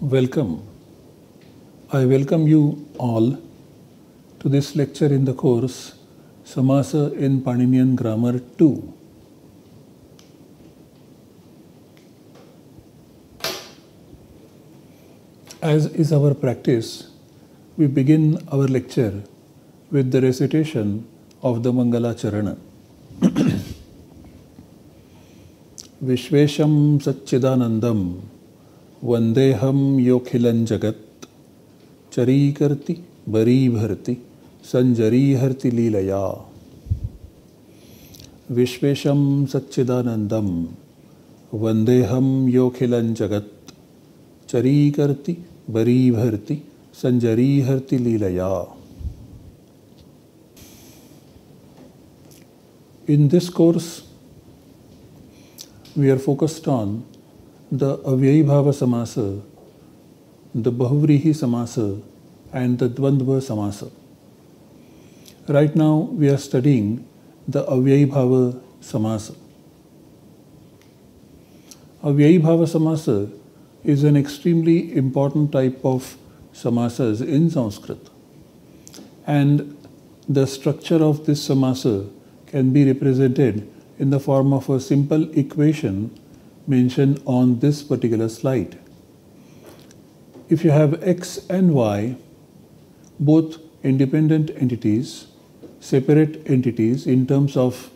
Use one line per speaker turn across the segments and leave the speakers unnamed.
Welcome. I welcome you all to this lecture in the course Samasa in Paninian Grammar 2. As is our practice, we begin our lecture with the recitation of the Mangala Charana. विश्वेशं सच्चिदानन्दं वन्देऽहं योऽखिलं जगत् चरीकर्ति बरीभर्ति सञ्जरीहर्ति लीलया विश्वेशं सच्चिदानन्दं वन्देऽहं योऽखिलं जगत् चरी करती बरी भरती संजरी हरती लीलया। In this course we are focused on the अव्ययी भाव समास द बहुव्रीही समास एंड द द्वंद्व समास right now we are studying the अव्ययी भाव समास अव्ययी भाव समास is an extremely important type of samasas in Sanskrit. And the structure of this samasa can be represented in the form of a simple equation mentioned on this particular slide. If you have x and y, both independent entities, separate entities in terms of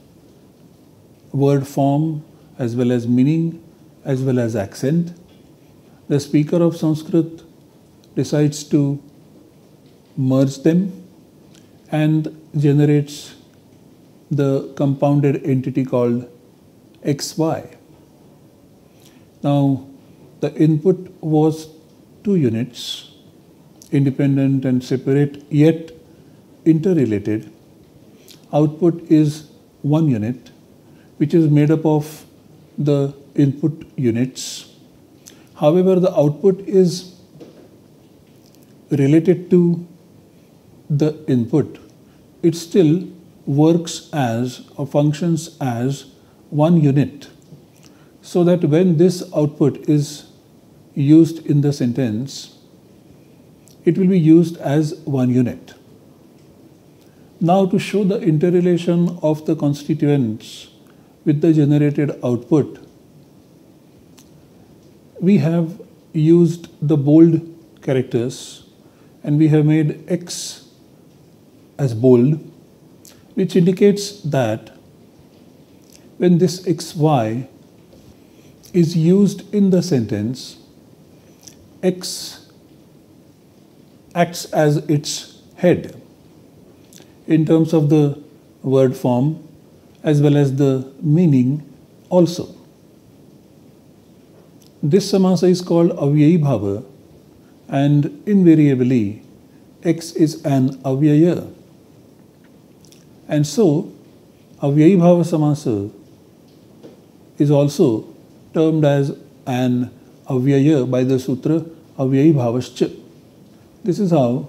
word form as well as meaning as well as accent, the speaker of Sanskrit decides to merge them and generates the compounded entity called xy. Now, the input was two units, independent and separate, yet interrelated. Output is one unit, which is made up of the input units. However, the output is related to the input. It still works as or functions as one unit so that when this output is used in the sentence it will be used as one unit now to show the interrelation of the constituents with the generated output we have used the bold characters and we have made x as bold which indicates that when this xy is used in the sentence, x acts as its head in terms of the word form as well as the meaning also. This samasa is called avyayi bhava and invariably x is an avyaya. And so, Avyayi Bhava Samasa is also termed as an Avyaya by the Sutra Avyayi Bhavascha. This is how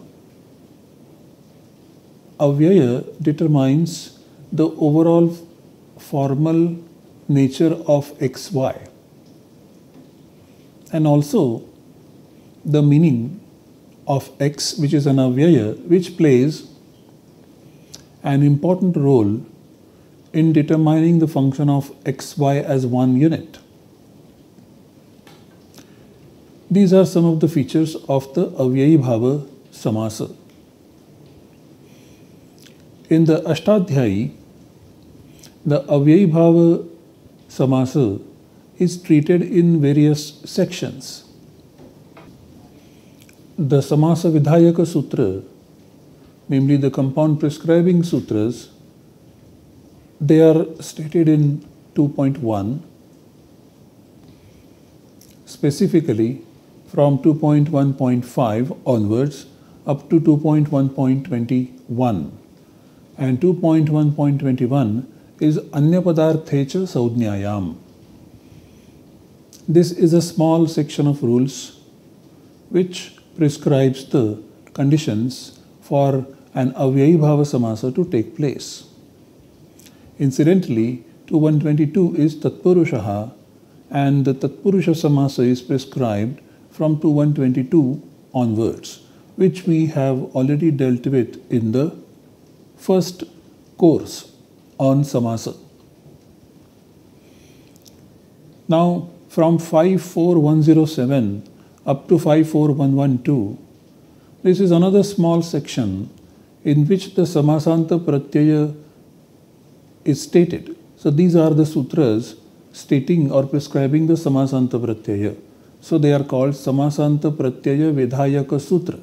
Avyaya determines the overall formal nature of XY and also the meaning of X, which is an Avyaya, which plays an important role in determining the function of xy as one unit. These are some of the features of the Avyayi Bhava Samasa. In the Ashtadhyayi, the Avyayi Bhava Samasa is treated in various sections. The Samasa Vidhayaka Sutra namely the compound prescribing sutras, they are stated in 2.1, specifically from 2.1.5 onwards up to 2.1.21. And 2.1.21 is Anya Padarthecha Saudnyayam. This is a small section of rules which prescribes the conditions for an avyayibhava samasa to take place. Incidentally, 2122 is Tatpurushaha and the Tatpurusha samasa is prescribed from 2122 onwards, which we have already dealt with in the first course on samasa. Now, from 54107 up to 54112, this is another small section in which the Samasanta Pratyaya is stated. So these are the sutras stating or prescribing the Samasanta Pratyaya. So they are called Samasanta Pratyaya Vidhayaka Sutra.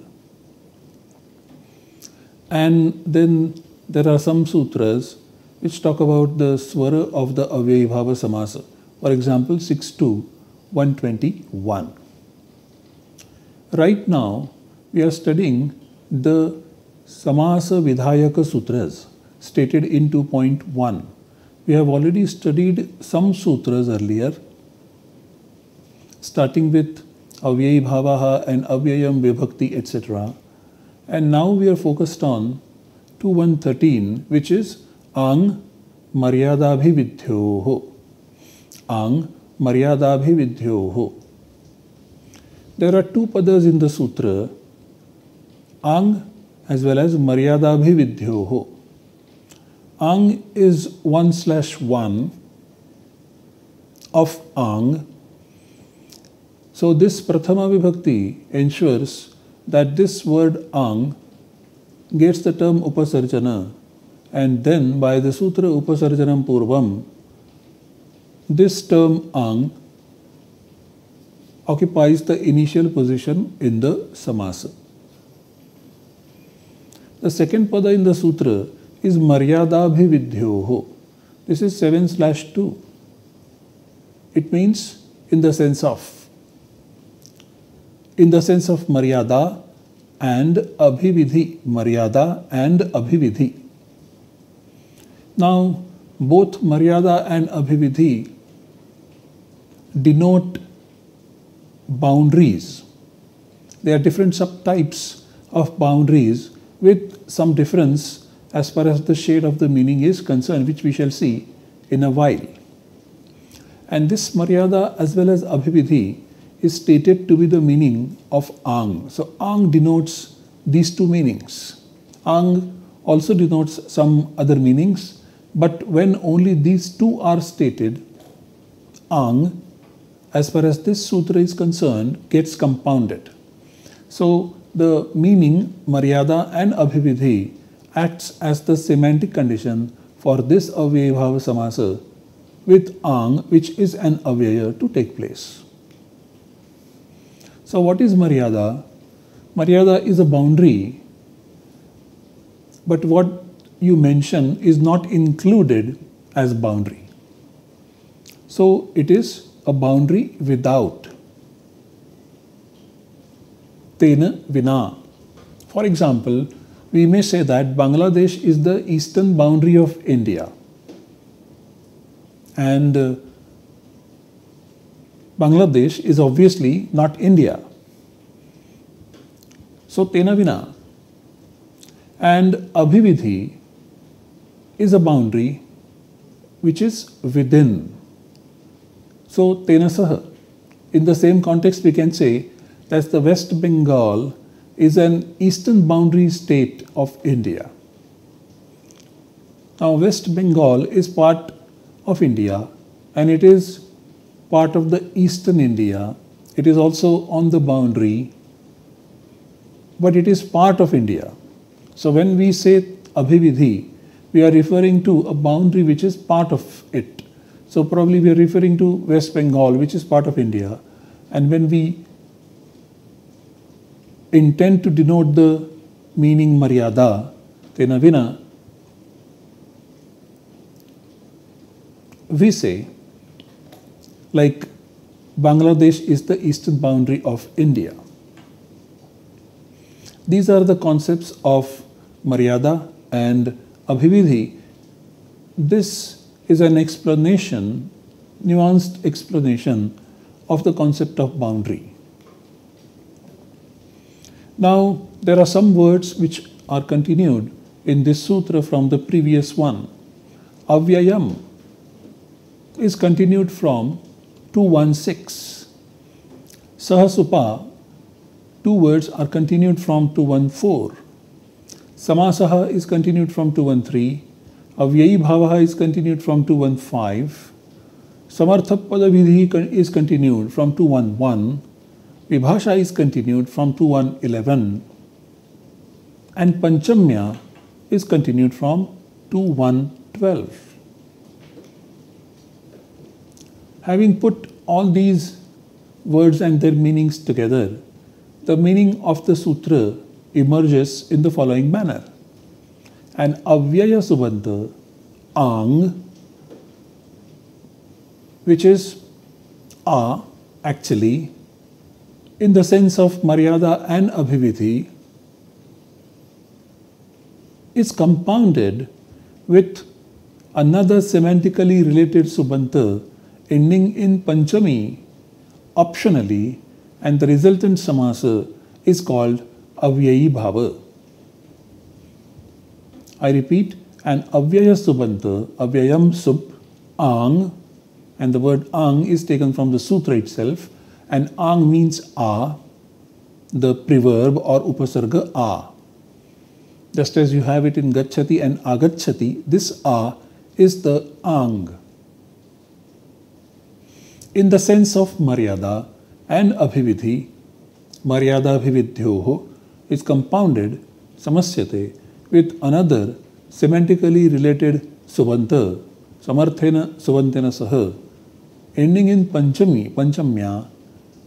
And then there are some sutras which talk about the swara of the Avyayibhava Samasa. For example, 6 to 121. Right now, we are studying the Samasa Vidhayaka Sutras stated in 2.1. We have already studied some sutras earlier, starting with Avyay Bhavaha and Avyayam Vibhakti, etc. And now we are focused on 2113, which is Ang Maryadabhividhyoho. Ang Maryadabhividhyoho. There are two padas in the sutra, Ang as well as Maryadabhividhyoho. Ang is 1 slash 1 of Ang. So this Prathama Vibhakti ensures that this word Ang gets the term Upasarjana and then by the Sutra Upasarjanam Purvam, this term Ang occupies the initial position in the Samasa. The second pada in the Sutra is Maryadabhividhyoho. This is 7 slash 2. It means in the sense of. In the sense of Maryada and Abhividhi. Maryada and Abhividhi. Now, both Maryada and Abhividhi denote boundaries. There are different subtypes of boundaries with some difference as far as the shade of the meaning is concerned, which we shall see in a while. And this Maryada as well as Abhividhi is stated to be the meaning of Ang. So Ang denotes these two meanings. Ang also denotes some other meanings, but when only these two are stated, Ang, as far as this sutra is concerned, gets compounded. So the meaning Maryada and Abhividhi acts as the semantic condition for this avyayabhava samasa with ang which is an avyaya to take place. So what is maryada? Maryada is a boundary but what you mention is not included as boundary. So it is a boundary without. Tena vina. For example, we may say that Bangladesh is the eastern boundary of India. And uh, Bangladesh is obviously not India. So Tenavina and Abhividhi is a boundary which is within. So Tenasaha. In the same context, we can say that the West Bengal is an eastern boundary state of India. Now, West Bengal is part of India and it is part of the eastern India. It is also on the boundary, but it is part of India. So, when we say Abhividhi, we are referring to a boundary which is part of it. So, probably we are referring to West Bengal, which is part of India. And when we intend to denote the meaning Maryada, Tenavina, we say, like Bangladesh is the eastern boundary of India. These are the concepts of Maryada and Abhividhi. This is an explanation, nuanced explanation of the concept of boundary. Now, there are some words which are continued in this sutra from the previous one. Avyayam is continued from 216. Sahasupa, two words are continued from 214. Samasaha is continued from 213. Avyayi Bhavaha is continued from 215. Samartha Padavidhi is continued from 211. Vibhasha is continued from 2111. And Panchamya is continued from 2112. Having put all these words and their meanings together, the meaning of the sutra emerges in the following manner. An avyaya subanta, ang, which is a actually in the sense of maryada and abhividhi is compounded with another semantically related subanta ending in Panchami optionally and the resultant samasa is called Avyayi Bhava. I repeat, an Avyaya Subanta, Avyayam Sub, Ang, and the word Ang is taken from the sutra itself, and Ang means A, the preverb or upasarga A. Just as you have it in Gachati and Agachati, this A is the Ang in the sense of Maryada and Abhividhi, Maryada Abhividhyoho is compounded, Samasyate, with another semantically related Subanta, Samarthena Subantena Saha, ending in Panchami, Panchamya,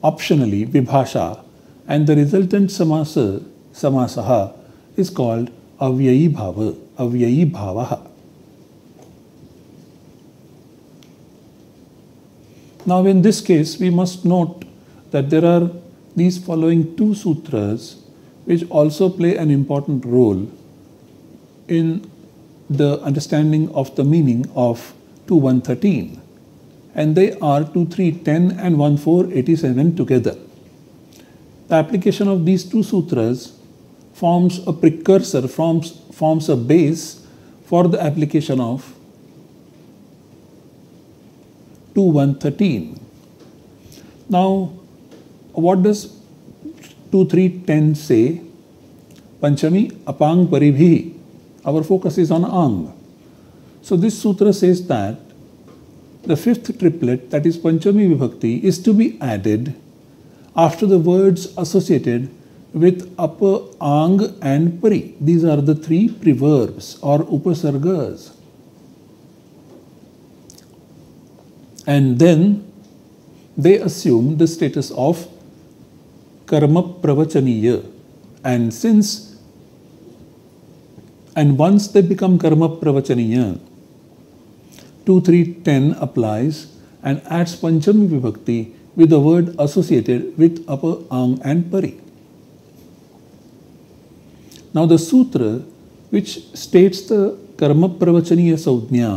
optionally Vibhasha, and the resultant Samasa, Samasaha, is called Avyayi Bhava, Avyayi Bhavaha. Now, in this case, we must note that there are these following two sutras which also play an important role in the understanding of the meaning of 2113 and they are 2310 and 1487 together. The application of these two sutras forms a precursor, forms, forms a base for the application of to 113. Now, what does 2310 say? Panchami apang paribhi. Our focus is on ang. So this sutra says that the fifth triplet, that is Panchami Vibhakti, is to be added after the words associated with apa ang and pari. These are the three preverbs or upasargas. and then they assume the status of karma pravachaniya and since and once they become karma pravachaniya 2 3 10 applies and adds panchami vibhakti with the word associated with apa ang and pari now the sutra which states the karma pravachaniya saudhnya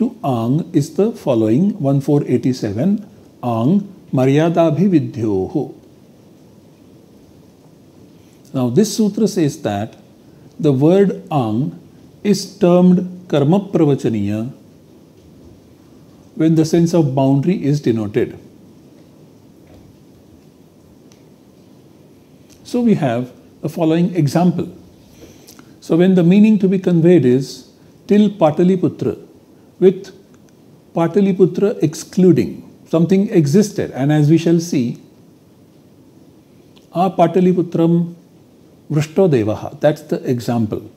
to ang is the following 1487 ang maryadabhividyoho. Now this sutra says that the word ang is termed karma pravachaniya when the sense of boundary is denoted. So we have the following example. So when the meaning to be conveyed is till Pataliputra, with Pataliputra excluding. Something existed, and as we shall see, A Pataliputram Vrishtodevaha, that's the example.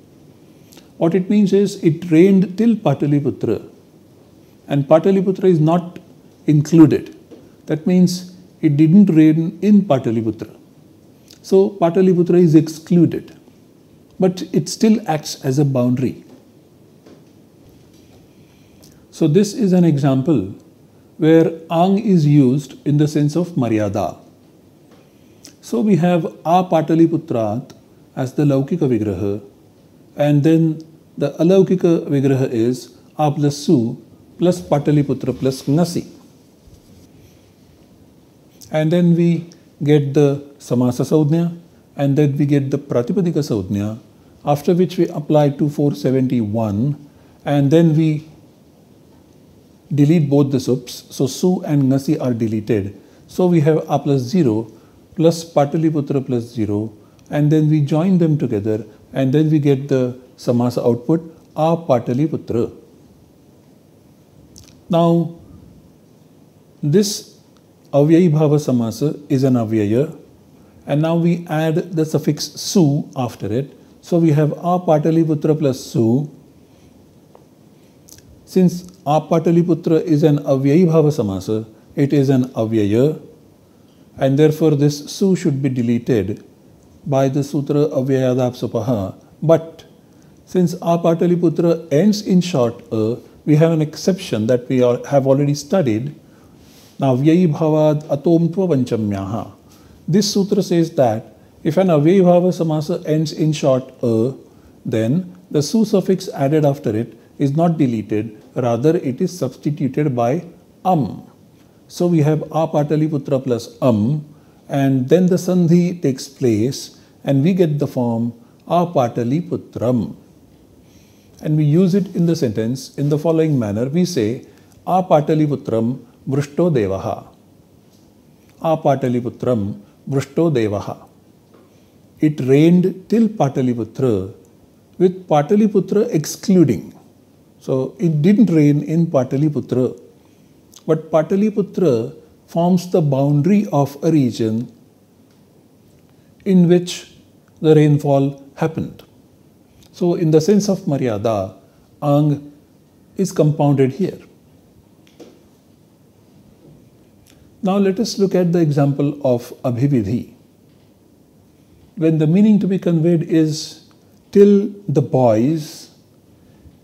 What it means is it rained till Pataliputra, and Pataliputra is not included. That means it didn't rain in Pataliputra. So Pataliputra is excluded, but it still acts as a boundary. So this is an example where ang is used in the sense of maryada. So we have a pataliputrat as the laukika vigraha and then the alaukika vigraha is a plus su plus pataliputra plus Nasi. and then we get the Samasa Saudhnya, and then we get the Pratipadika Saudhnya, after which we apply to 471, and then we delete both the sups. So Su and Nasi are deleted. So we have A plus 0 plus Pataliputra plus 0, and then we join them together, and then we get the Samasa output A Pataliputra. Now, this Avyayi Bhava Samasa is an Avyaya and now we add the suffix su after it. So we have A Pataliputra plus su. Since A Pataliputra is an Avyayi Bhava Samasa, it is an Avyaya and therefore this su should be deleted by the Sutra Avyayadap Supaha. But since A Pataliputra ends in short A, we have an exception that we are, have already studied. Now, Vyayi Bhavad Atomtva Vanchamyaha. This sutra says that if an Avyayabhava samasa ends in short a, then the su suffix added after it is not deleted, rather it is substituted by am. So we have a pataliputra plus am, and then the sandhi takes place, and we get the form a pataliputram. And we use it in the sentence in the following manner. We say a pataliputram vrishto devaha. A pataliputram Vrishto Devaha. It rained till Pataliputra, with Pataliputra excluding. So it didn't rain in Pataliputra, but Pataliputra forms the boundary of a region in which the rainfall happened. So, in the sense of Maryada, Ang is compounded here. Now let us look at the example of Abhividhi. When the meaning to be conveyed is till the boys,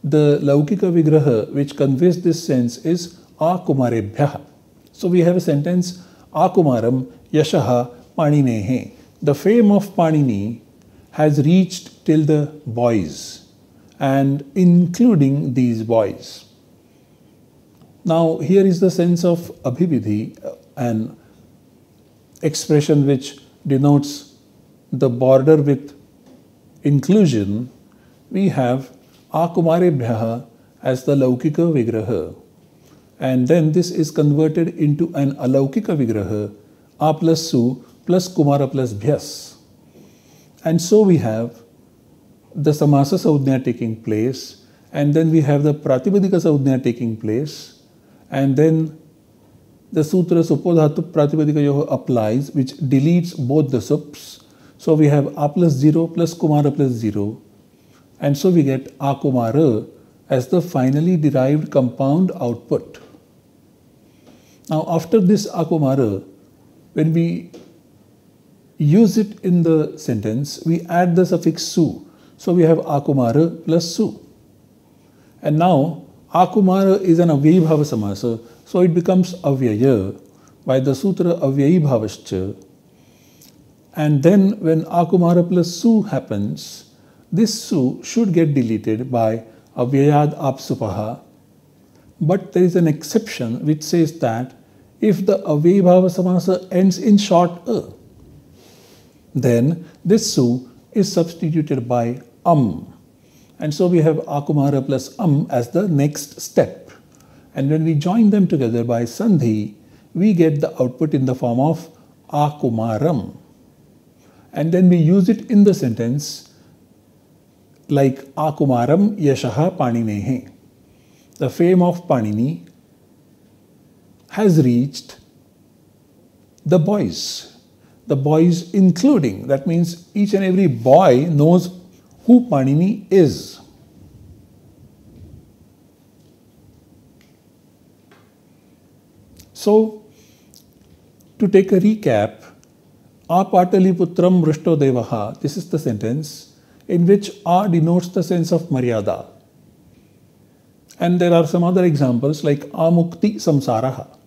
the Laukika Vigraha which conveys this sense is Akumarebhyaha. So we have a sentence Akumaram Yashaha Paninehe. The fame of Panini has reached till the boys and including these boys. Now, here is the sense of Abhividhi, uh, an expression which denotes the border with inclusion, we have Akumarebhyaha as the Laukika Vigraha. And then this is converted into an Alaukika Vigraha, A plus Su plus Kumara plus Bhyas. And so we have the Samasa Saudhnya taking place, and then we have the Pratipadika Saudhnya taking place, and then the sutra supodhatu pratipadikayoh applies which deletes both the sups. So we have a plus 0 plus kumara plus 0 and so we get a kumara as the finally derived compound output. Now after this akumara, when we use it in the sentence, we add the suffix su. So we have akumara plus su. And now akumara is an avyabhava samasa. So it becomes avyaya by the sutra avyayi bhavascha. And then when akumara plus su happens, this su should get deleted by avyayad apsupaha. But there is an exception which says that if the avyabhava samasa ends in short a, then this su is substituted by am. And so we have akumara plus am as the next step. And when we join them together by sandhi, we get the output in the form of akumaram. And then we use it in the sentence like akumaram yashaha paninehe. The fame of Panini has reached the boys. The boys including, that means each and every boy knows who Panini is. So, to take a recap, A Pataliputram Vrishto Devaha, this is the sentence in which A denotes the sense of Maryada. And there are some other examples like Amukti Samsaraha.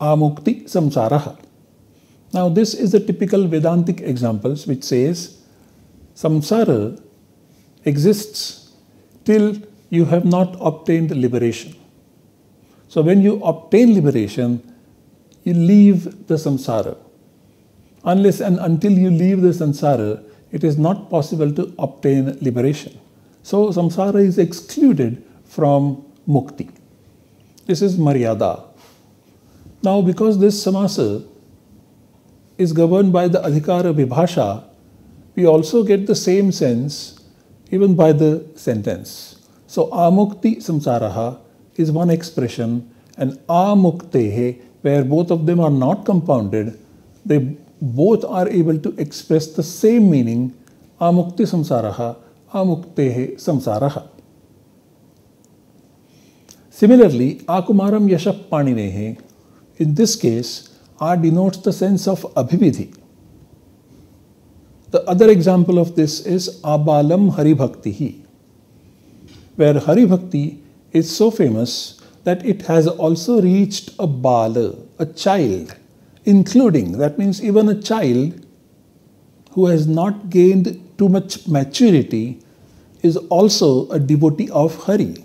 Amukti Samsaraha. Now, this is the typical Vedantic examples which says samsara exists till you have not obtained liberation. So when you obtain liberation, you leave the samsara. Unless and until you leave the samsara, it is not possible to obtain liberation. So samsara is excluded from mukti. This is maryada. Now, because this samasa is governed by the adhikara vibhasha, we also get the same sense even by the sentence. So, amukti samsaraha is one expression, and amuktehe, where both of them are not compounded, they both are able to express the same meaning amukti samsaraha, amuktehe samsaraha. Similarly, akumaram yashap paninehe, in this case, R denotes the sense of abhividhi. The other example of this is Abalam Haribhaktihi, where Haribhakti is so famous that it has also reached a bala, a child, including, that means even a child who has not gained too much maturity is also a devotee of Hari.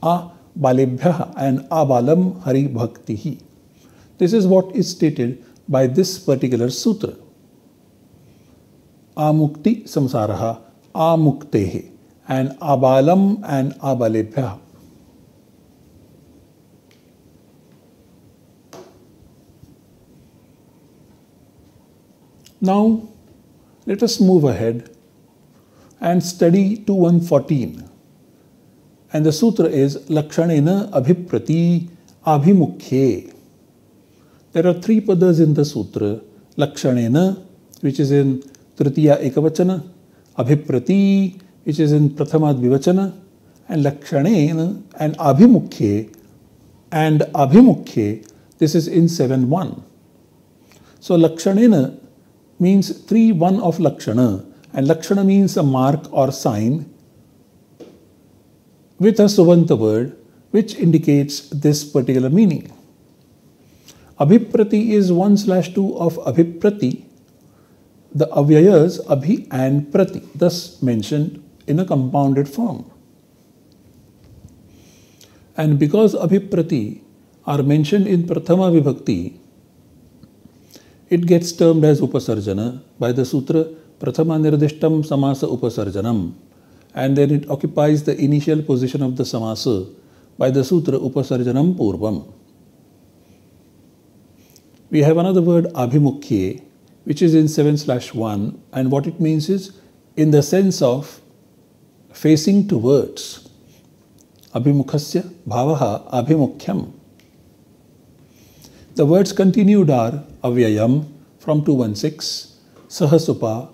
A balebhya and abalam Hari Bhaktihi. This is what is stated by this particular sutra. Amukti samsaraha amuktehe and abalam and abalebhya. Now, let us move ahead and study 2114. And the sutra is Lakshanena Abhiprati Abhimukhe. There are three padas in the sutra Lakshanena, which is in Tritiya Ekavachana, Abhiprati, which is in Prathama Dvivachana, and Lakshanena and Abhimukhe and Abhimukhe, this is in 7 1. So Lakshanena means 3 1 of Lakshana, and Lakshana means a mark or sign with a Suvanta word which indicates this particular meaning. Abhiprati is 1 slash 2 of Abhiprati, the avyayas Abhi and Prati, thus mentioned in a compounded form. And because Abhiprati are mentioned in Prathama Vibhakti, it gets termed as Upasarjana by the Sutra Prathama Nirdishtam Samasa Upasarjanam and then it occupies the initial position of the Samasa by the Sutra Upasarjanam Purvam. We have another word Abhimukhye which is in 7 slash 1 and what it means is in the sense of facing towards. Abhimukhasya bhavaha abhimukhyam. The words continued are avyayam from 216, sahasupa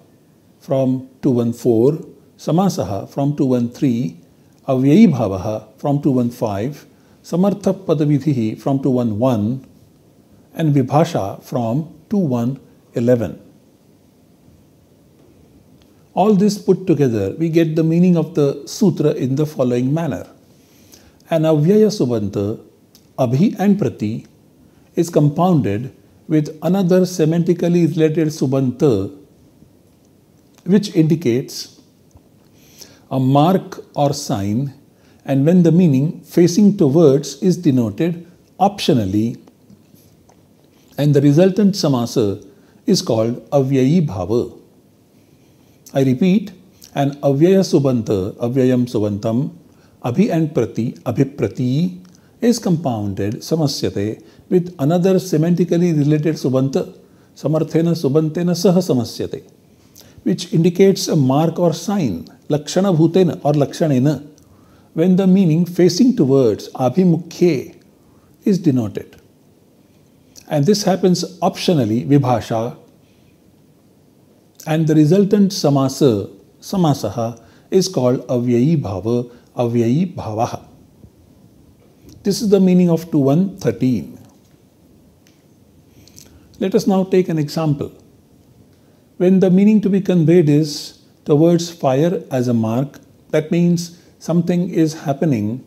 from 214, samasaha from 213, avyayi bhavaha from 215, samartha padavidhihi from 211, and vibhasha from 2111. All this put together, we get the meaning of the sutra in the following manner. An avyaya subanta, abhi and prati, is compounded with another semantically related subanta, which indicates a mark or sign, and when the meaning facing towards is denoted optionally, and the resultant samasa is called avyayi bhava. I repeat, an avyaya subanta, avyayam subantam, abhi and prati, abhiprati is compounded samasyate with another semantically related subanta, samarthena subantena saha samasyate, which indicates a mark or sign, lakshana bhutena or lakshanena, when the meaning facing towards abhimukhye is denoted. And this happens optionally, vibhasha, and the resultant samasa, samasaha, is called avyayi bhava, avyayi bhavaha. This is the meaning of 2113. Let us now take an example. When the meaning to be conveyed is towards fire as a mark, that means something is happening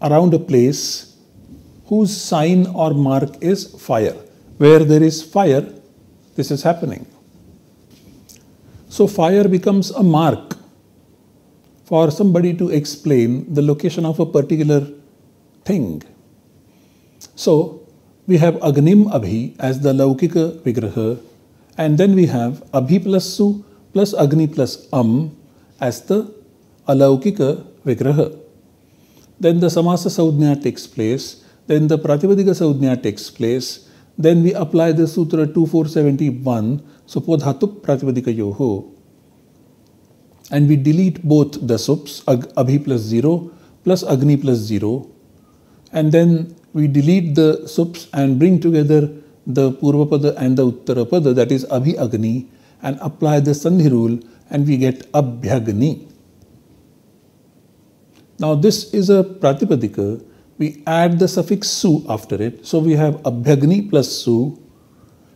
around a place whose sign or mark is fire. Where there is fire, this is happening. So fire becomes a mark for somebody to explain the location of a particular thing. So we have Agnim Abhi as the Laukika Vigraha, and then we have Abhi plus Su plus Agni plus Am as the Alaukika Vigraha. Then the Samasa Saudhnya takes place, then the Pratipadika Saudhnya takes place, then we apply the Sutra 2471, Supodhatu Pratipadika Yoho, and we delete both the sups, Abhi plus 0 plus Agni plus 0, and then we delete the sups and bring together the Purvapada and the Uttarapada, that is Abhi Agni, and apply the Sandhi rule, and we get Abhyagni. Now, this is a Pratipadika. We add the suffix su after it. So, we have Abhyagni plus su.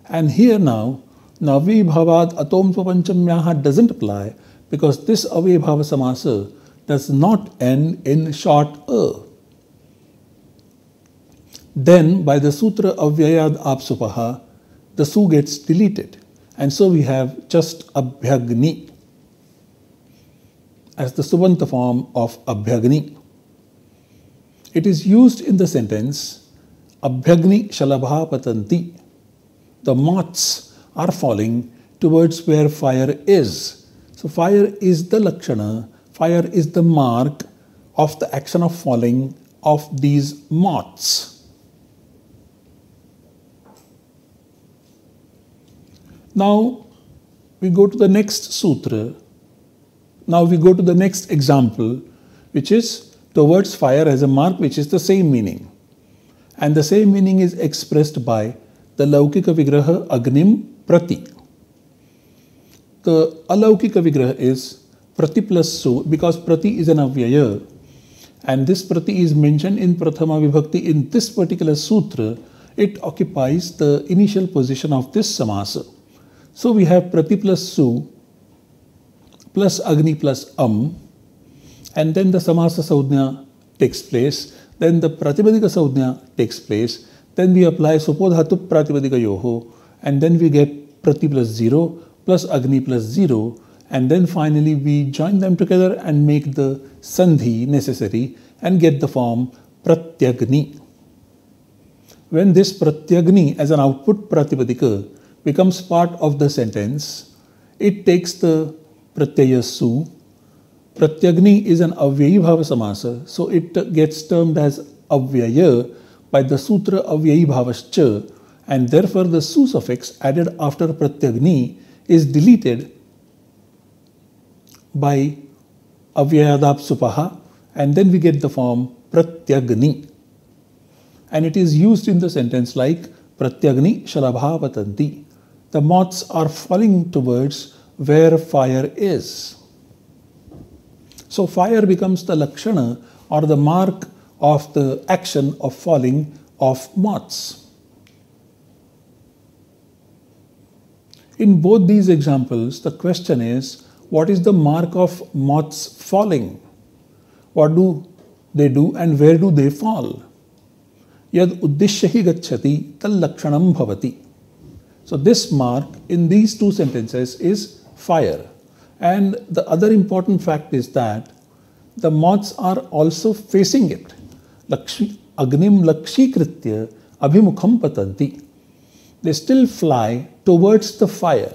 And here now, Navi Bhavad Atom Swapanchamyaha doesn't apply because this Avibhava Samasa does not end in short a. Then by the Sutra Avyayad Apsupaha, the Su gets deleted. And so we have just Abhyagni as the Subanta form of Abhyagni. It is used in the sentence Abhyagni Shalabha Patanti. The moths are falling towards where fire is. So, fire is the Lakshana, fire is the mark of the action of falling of these moths. Now we go to the next sutra. Now we go to the next example, which is towards fire as a mark, which is the same meaning. And the same meaning is expressed by the Laukika Vigraha Agnim Prati. The Alaukika Vigraha is Prati plus Su because Prati is an Avyaya. And this Prati is mentioned in Prathama Vibhakti in this particular sutra. It occupies the initial position of this samasa. So we have Prati plus Su plus Agni plus Am and then the Samasa Saudhya takes place. Then the Pratipadika Saudhya takes place. Then we apply Supodhatu Pratipadika Yoho and then we get Prati plus 0 plus Agni plus 0 and then finally we join them together and make the Sandhi necessary and get the form Pratyagni. When this Pratyagni as an output Pratipadika becomes part of the sentence, it takes the pratyaya su. Pratyagni is an avyayi bhava samasa, so it gets termed as avyaya by the sutra avyayi bhavascha, and therefore the su suffix added after pratyagni is deleted by avyayadap supaha, and then we get the form pratyagni. And it is used in the sentence like pratyagni shalabhavatanti the moths are falling towards where fire is. So fire becomes the lakshana or the mark of the action of falling of moths. In both these examples, the question is what is the mark of moths falling? What do they do and where do they fall? Yad uddishya gacchati tal lakshanam bhavati. So this mark in these two sentences is fire. And the other important fact is that the moths are also facing it. Agnim lakshikritya abhimukham patanti. They still fly towards the fire.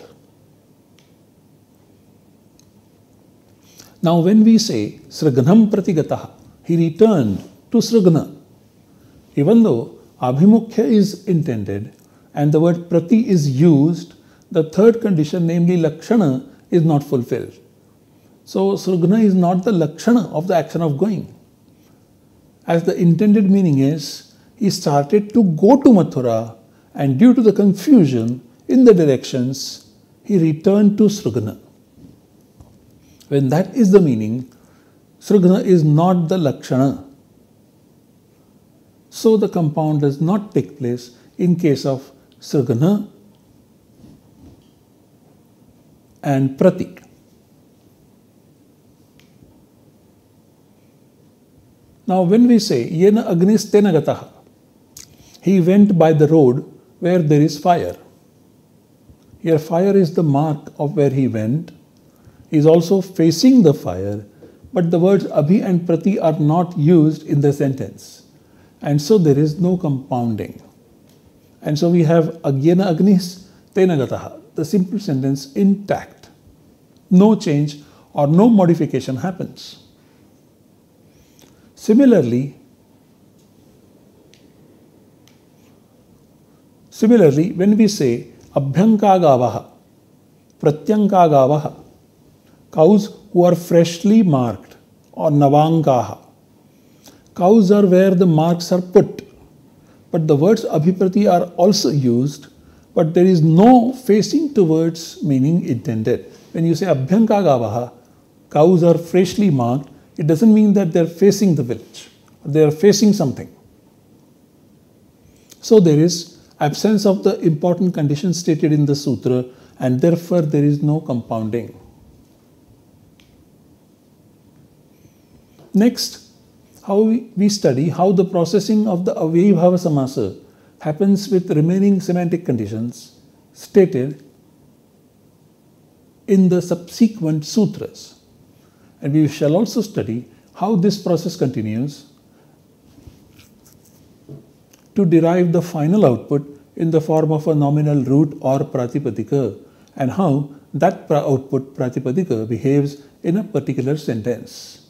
Now when we say Sragnam Pratigataha, he returned to Sragna. Even though Abhimukhya is intended, and the word prati is used, the third condition, namely lakshana, is not fulfilled. So, srugna is not the lakshana of the action of going. As the intended meaning is, he started to go to Mathura, and due to the confusion in the directions, he returned to Srugna. When that is the meaning, Srugna is not the Lakshana. So the compound does not take place in case of Sragana and Pratik. Now, when we say Yena Agnis Tenagataha, he went by the road where there is fire. Here, fire is the mark of where he went. He is also facing the fire, but the words Abhi and Prati are not used in the sentence. And so there is no compounding. And so we have Agyena Agnis Tenagataha, the simple sentence intact. No change or no modification happens. Similarly, similarly, when we say Abhyankagavaha, Pratyankagavaha, cows who are freshly marked or Navangaha, cows are where the marks are put, but the words Abhiprati are also used, but there is no facing towards meaning intended. When you say Abhyankagavaha, cows are freshly marked, it doesn't mean that they're facing the village, they are facing something. So there is absence of the important condition stated in the sutra, and therefore there is no compounding. Next, how we study how the processing of the Avyayibhava Samasa happens with remaining semantic conditions stated in the subsequent sutras. And we shall also study how this process continues to derive the final output in the form of a nominal root or pratipadika and how that output pratipadika behaves in a particular sentence.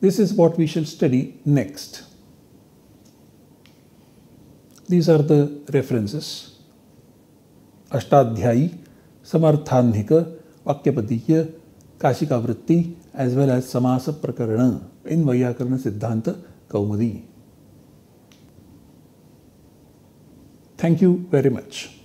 This is what we shall study next. These are the references. Ashtadhyayi, Samarthanika, Vakyapadiya, Kashika Vritti, as well as Samasa Prakarana in Vaiyakarana Siddhanta Kaumudi. Thank you very much.